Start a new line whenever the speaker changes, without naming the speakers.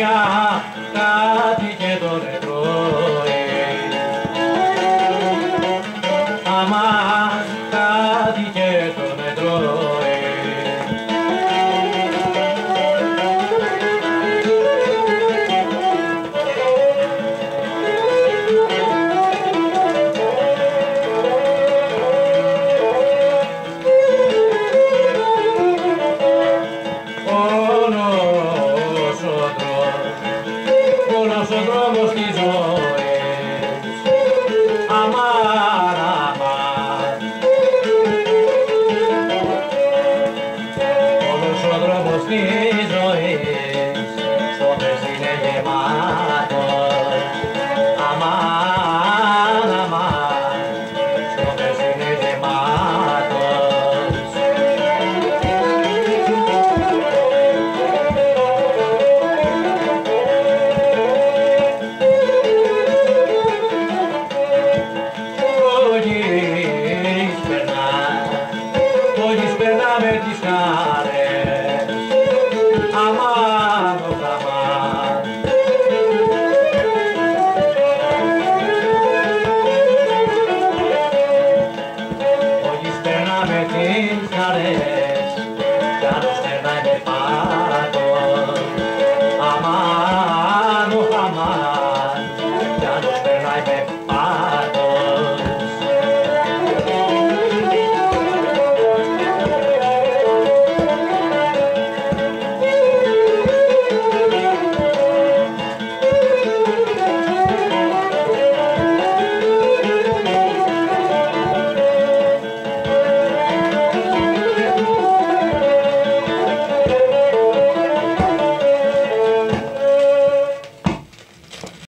Yeah.